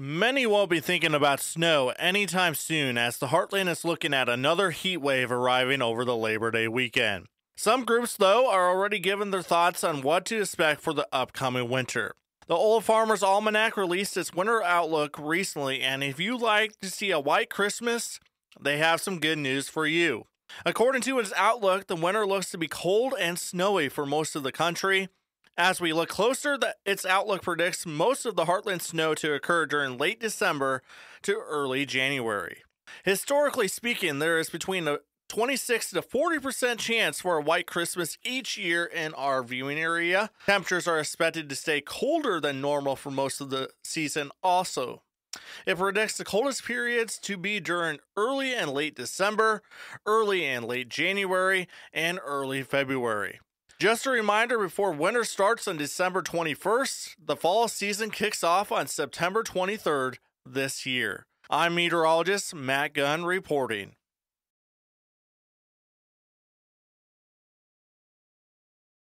Many won't be thinking about snow anytime soon as the Heartland is looking at another heat wave arriving over the Labor Day weekend. Some groups, though, are already giving their thoughts on what to expect for the upcoming winter. The Old Farmer's Almanac released its winter outlook recently, and if you like to see a white Christmas, they have some good news for you. According to its outlook, the winter looks to be cold and snowy for most of the country, as we look closer, the, its outlook predicts most of the Heartland snow to occur during late December to early January. Historically speaking, there is between a 26 to 40% chance for a white Christmas each year in our viewing area. Temperatures are expected to stay colder than normal for most of the season, also. It predicts the coldest periods to be during early and late December, early and late January, and early February. Just a reminder before winter starts on December 21st, the fall season kicks off on September 23rd this year. I'm meteorologist Matt Gunn reporting.